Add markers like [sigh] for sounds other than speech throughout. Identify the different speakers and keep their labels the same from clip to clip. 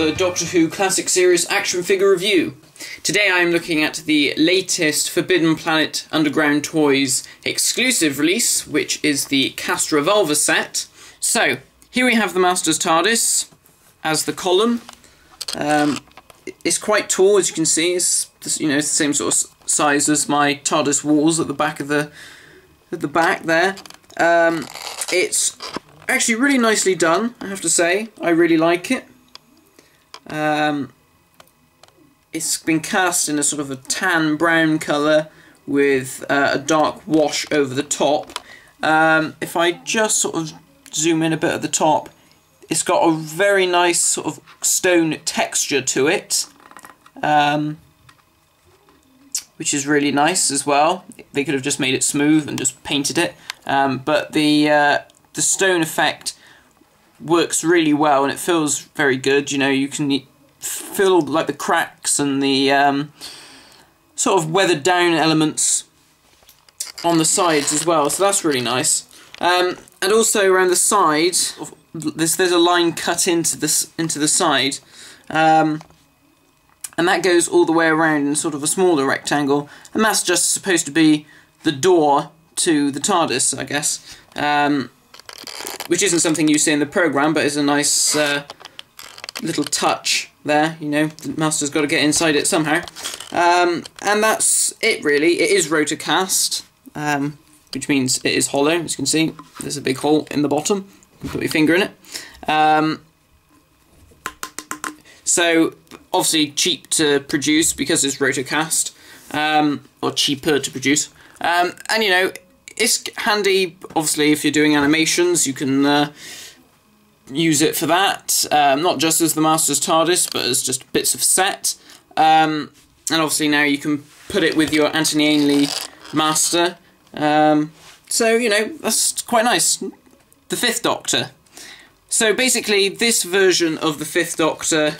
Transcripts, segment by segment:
Speaker 1: another Doctor Who Classic Series action figure review. Today I am looking at the latest Forbidden Planet Underground Toys exclusive release, which is the Castrovalva set. So, here we have the Master's TARDIS as the column. Um, it's quite tall, as you can see. It's you know it's the same sort of size as my TARDIS walls at the back of the at the back there. Um, it's actually really nicely done, I have to say. I really like it. Um, it's been cast in a sort of a tan brown colour with uh, a dark wash over the top. Um, if I just sort of zoom in a bit at the top, it's got a very nice sort of stone texture to it. Um, which is really nice as well. They could have just made it smooth and just painted it, um, but the uh, the stone effect works really well and it feels very good. You know, you can feel like the cracks and the um, sort of weathered down elements on the sides as well, so that's really nice. Um, and also around the side, there's there's a line cut into this into the side. Um, and that goes all the way around in sort of a smaller rectangle, and that's just supposed to be the door to the TARDIS, I guess, um, which isn't something you see in the program, but is a nice uh, little touch there. You know, the master's got to get inside it somehow, um, and that's it really. It is rotocast, um, which means it is hollow. As you can see, there's a big hole in the bottom. You can put your finger in it. Um, so obviously cheap to produce because it's rotocast, um, or cheaper to produce. Um, and you know, it's handy, obviously, if you're doing animations, you can uh, use it for that. Um, not just as the Master's TARDIS, but as just bits of set. Um, and obviously now you can put it with your Anthony Ainley Master. Um, so, you know, that's quite nice. The Fifth Doctor. So basically, this version of the Fifth Doctor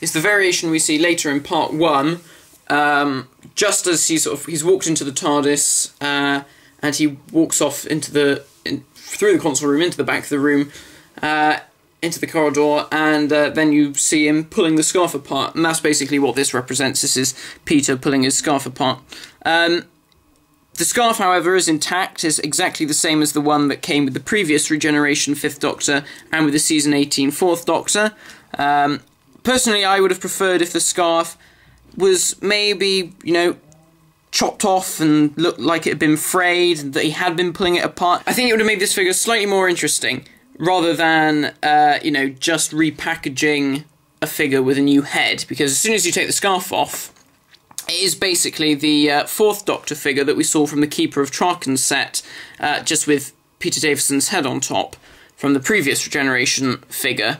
Speaker 1: is the variation we see later in part one. Um, just as he sort of he's walked into the TARDIS uh, and he walks off into the in, through the console room into the back of the room. Uh, into the corridor, and uh, then you see him pulling the scarf apart, and that's basically what this represents. This is Peter pulling his scarf apart. Um, the scarf, however, is intact, is exactly the same as the one that came with the previous Regeneration Fifth Doctor and with the Season 18 Fourth Doctor. Um, personally, I would have preferred if the scarf was maybe, you know, chopped off and looked like it had been frayed, and that he had been pulling it apart. I think it would have made this figure slightly more interesting, rather than, uh, you know, just repackaging a figure with a new head, because as soon as you take the scarf off, it is basically the uh, fourth Doctor figure that we saw from the Keeper of Traken set, uh, just with Peter Davison's head on top, from the previous Regeneration figure.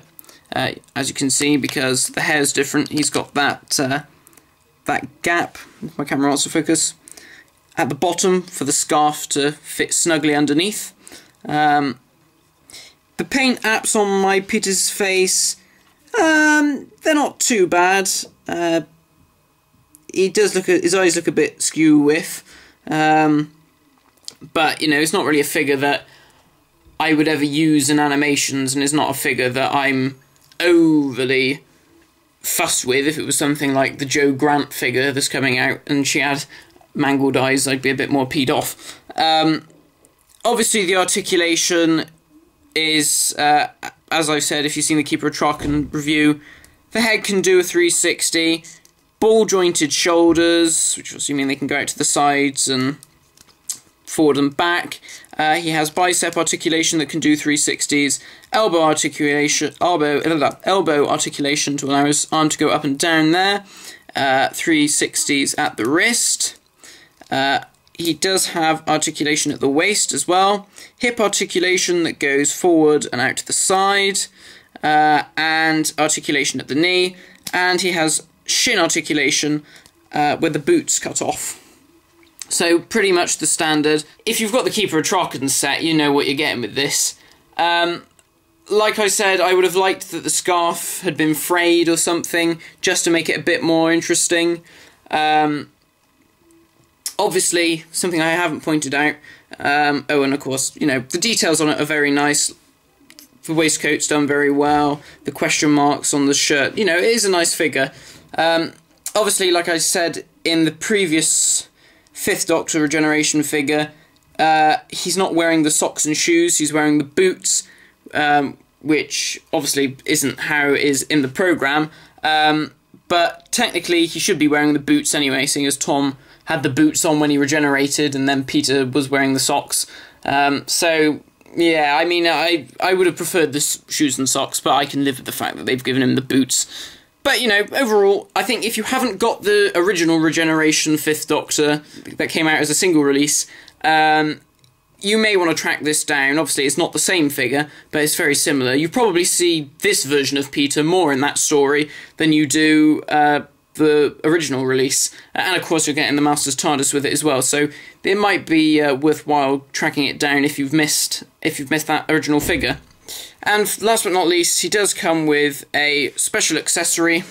Speaker 1: Uh, as you can see, because the hair is different, he's got that uh, that gap. My camera wants to focus at the bottom for the scarf to fit snugly underneath. Um, the paint apps on my Peter's face, um, they're not too bad. Uh, he does look, his eyes look a bit skew with, um, but you know, it's not really a figure that I would ever use in animations, and it's not a figure that I'm overly fussed with. If it was something like the Jo Grant figure that's coming out and she had mangled eyes, I'd be a bit more peed off. Um, obviously, the articulation is, uh, as I've said, if you've seen the Keeper of Traken review, the head can do a 360, ball jointed shoulders, which also mean they can go out to the sides and forward and back. Uh, he has bicep articulation that can do 360s, elbow articulation, elbow, elbow articulation to allow his arm to go up and down there, uh, 360s at the wrist. Uh, he does have articulation at the waist as well, hip articulation that goes forward and out to the side, uh, and articulation at the knee, and he has shin articulation uh, where the boots cut off. So pretty much the standard. If you've got the Keeper of Traken set, you know what you're getting with this. Um, like I said, I would have liked that the scarf had been frayed or something, just to make it a bit more interesting. Um, obviously, something I haven't pointed out. Um, oh, and of course, you know, the details on it are very nice. the waistcoat's done very well. The question marks on the shirt, you know, it is a nice figure. Um, obviously, like I said in the previous Fifth Doctor Regeneration figure, uh, he's not wearing the socks and shoes. He's wearing the boots, um, which obviously isn't how it is in the program. Um, but technically, he should be wearing the boots anyway, seeing as Tom had the boots on when he regenerated, and then Peter was wearing the socks. Um, so yeah, I mean, I I would have preferred the shoes and socks, but I can live with the fact that they've given him the boots. But you know, overall, I think if you haven't got the original Regeneration Fifth Doctor that came out as a single release, um, you may want to track this down. Obviously, it's not the same figure, but it's very similar. You probably see this version of Peter more in that story than you do uh, the original release, and of course you're getting the Master's TARDIS with it as well. So it might be uh, worthwhile tracking it down if you've missed if you've missed that original figure. And last but not least, he does come with a special accessory,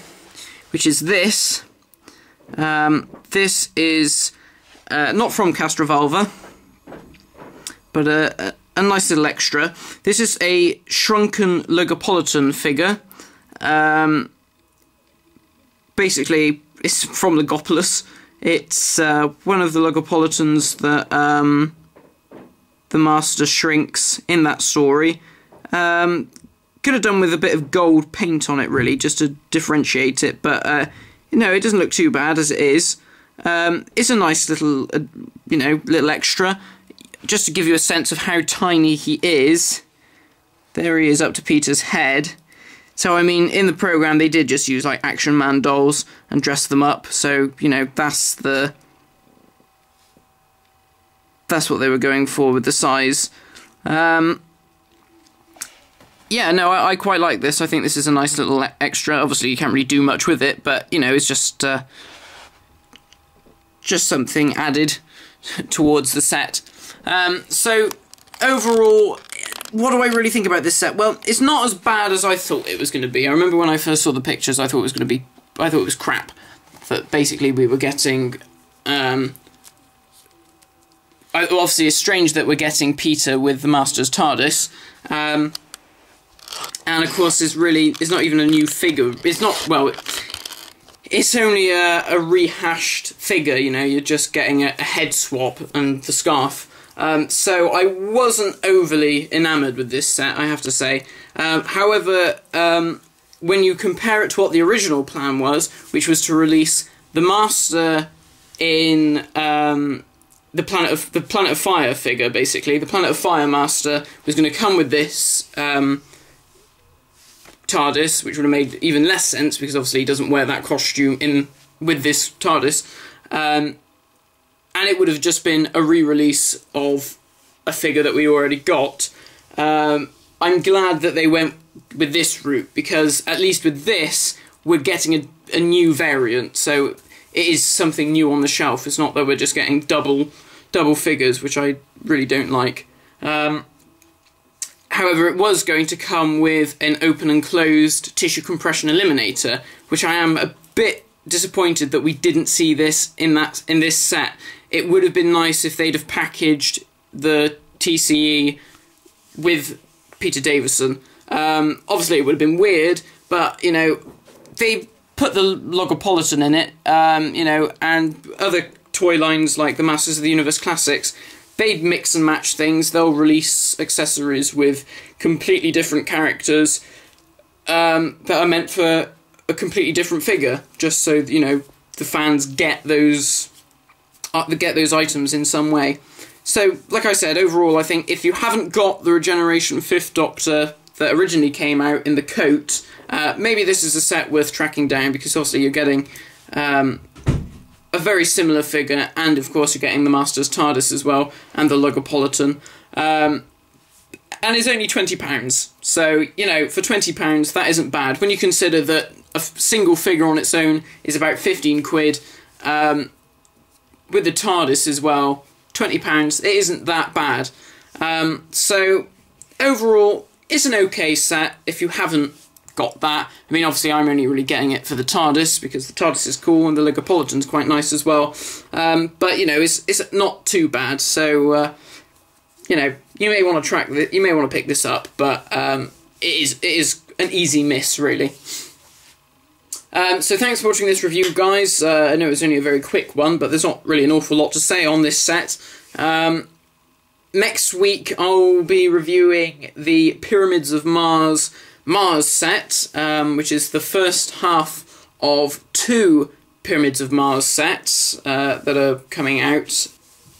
Speaker 1: which is this. Um, this is uh, not from Castrovalva, but a, a, a, nice little extra. This is a shrunken Logopolitan figure. Um, basically it's from Logopolis. It's uh, one of the Logopolitans that um, the Master shrinks in that story. Um, could have done with a bit of gold paint on it, really, just to differentiate it. But uh, you know, it doesn't look too bad as it is. Um, it's a nice little, uh, you know, little extra, just to give you a sense of how tiny he is. There he is up to Peter's head. So, I mean, in the program, they did just use like Action Man dolls and dress them up. So, you know, that's the. That's what they were going for with the size. Um, yeah, no, I, I, quite like this. I think this is a nice little extra. Obviously, you can't really do much with it, but, you know, it's just. Uh, just something added [laughs] towards the set. Um, so, overall, what do I really think about this set? Well, it's not as bad as I thought it was going to be. I remember when I first saw the pictures, I thought it was going to be, I thought it was crap. That basically we were getting, um, obviously it's strange that we're getting Peter with the Master's TARDIS, um, and of course it's really, it's not even a new figure. It's not, well, it's only a, a rehashed figure, you know, you're just getting a, a head swap and the scarf. Um, so I wasn't overly enamoured with this set, I have to say. Um, however, um, when you compare it to what the original plan was, which was to release the Master in um, the Planet of the Planet of Fire figure, basically, the Planet of Fire Master was going to come with this um, TARDIS, which would have made even less sense because obviously he doesn't wear that costume in with this TARDIS. Um, and it would have just been a re-release of a figure that we already got. Um, I'm glad that they went with this route because at least with this we're getting a, a new variant, so it is something new on the shelf. It's not that we're just getting double double figures, which I really don't like. Um, however, it was going to come with an open and closed tissue compression eliminator, which I am a bit disappointed that we didn't see this in that in this set it would have been nice if they'd have packaged the TCE with Peter Davison. Um, obviously, it would have been weird, but you know, they put the Logopolitan in it, um, you know, and other toy lines like the Masters of the Universe Classics. They'd mix and match things. They'll release accessories with completely different characters um, that are meant for a completely different figure, just so you know the fans get those get those items in some way. So, like I said, overall, I think if you haven't got the Regeneration Fifth Doctor that originally came out in the coat, uh, maybe this is a set worth tracking down because obviously you're getting um, a very similar figure, and of course you're getting the Master's TARDIS as well, and the Logopolitan. Um, and it's only £20. So, you know, for £20, that isn't bad. When you consider that a single figure on its own is about 15 quid, um, with the TARDIS as well, twenty pounds. It isn't that bad. Um, so overall, it's an okay set if you haven't got that. I mean, obviously, I'm only really getting it for the TARDIS because the TARDIS is cool and the Logopolitan's quite nice as well. Um, but you know, it's it's not too bad. So uh, you know, you may want to track that. you may want to pick this up, but um, it is it is an easy miss, really. Um, so thanks for watching this review, guys. Uh, I know it's only a very quick one, but there's not really an awful lot to say on this set. Um, next week, I'll be reviewing the Pyramids of Mars Mars set, um, which is the first half of two Pyramids of Mars sets uh, that are coming out,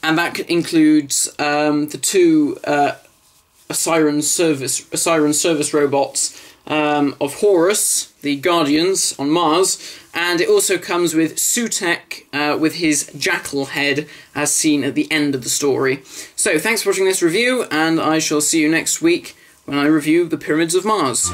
Speaker 1: and that includes um, the two uh, Osiran service Osiran service robots um, of Horus, the Guardians on Mars, and it also comes with Sutekh uh, with his jackal head as seen at the end of the story. So thanks for watching this review, and I shall see you next week when I review the Pyramids of Mars.